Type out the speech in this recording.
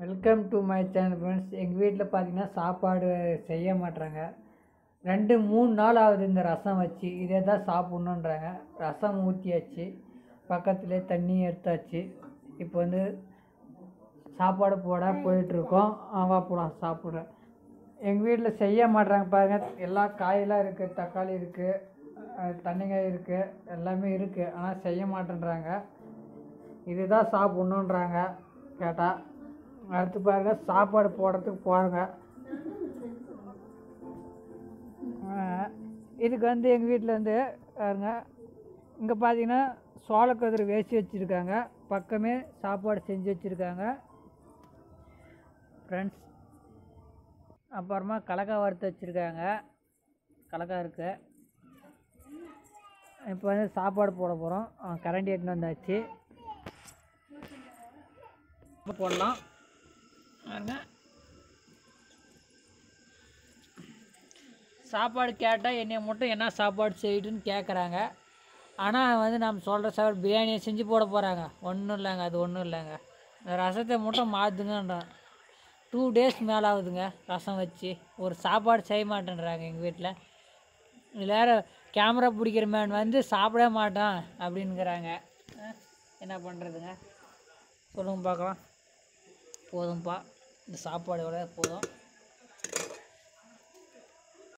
Welcome to my channel friends எங்கள் வீட்டில் பார்த்திங்கன்னா சாப்பாடு செய்ய மாட்றாங்க. ரெண்டு மூணு நாள் ஆகுது இந்த ரசம் வச்சு இதே தான் சாப்பிட்ணுன்றாங்க. ரசம் ஊற்றியாச்சு பக்கத்துலேயே தண்ணி எடுத்தாச்சு. இப்போ வந்து சாப்பாடு போட போயிட்டுருக்கோம். ஆவா போலாம் சாப்பிட்றேன். எங்கள் வீட்டில் செய்ய மாட்றாங்க பாருங்கள் எல்லா காயெல்லாம் இருக்குது தக்காளி இருக்குது தண்ணிக்காய் இருக்குது எல்லாமே இருக்குது ஆனால் செய்ய மாட்டேன்றாங்க. இதுதான் சாப்பிட்ணுன்றாங்க. கேட்டால் அடுத்து பாருங்க சாப்பாடு போடுறதுக்கு போகிறாங்க இதுக்கு வந்து எங்கள் வீட்டில் வந்து பாருங்க இங்கே பார்த்தீங்கன்னா சோளக்கதிர் வேசி வச்சுருக்காங்க. பக்கமே சாப்பாடு செஞ்சு வச்சுருக்காங்க. ஃப்ரெண்ட்ஸ் அப்புறமா கலக்காய் வறுத்து வச்சுருக்காங்க. கலக்காய் இருக்குது இப்போ வந்து சாப்பாடு போட போகிறோம் கரண்டி எடுத்துன்னு வந்தாச்சு. போடலாம். பாருங்க சாப்பாடு கேட்டால் என்னை மட்டும் என்ன சாப்பாடு செய்யுதுன்னு கேட்குறாங்க ஆனால் வந்து நம்ம சொல்கிற சாப்பாடு பிரியாணியை செஞ்சு போட போகிறாங்க ஒன்றும் இல்லைங்க அது ஒன்றும் இல்லைங்க. இந்த ரசத்தை மட்டும் மாற்றுங்கன்றான் டூ டேஸ் மேலே ஆகுதுங்க ரசம் வச்சு. ஒரு சாப்பாடு செய்ய மாட்டேன்றாங்க எங்கள் வீட்டில் வேறு கேமரா பிடிக்கிற மேன் வந்து சாப்பிட மாட்டான் அப்படின்ங்கிறாங்க என்ன பண்ணுறதுங்க சொல்லுங்க பார்க்கலாம். போதும்ப்பா இந்த சாப்பாடு விட போதும்.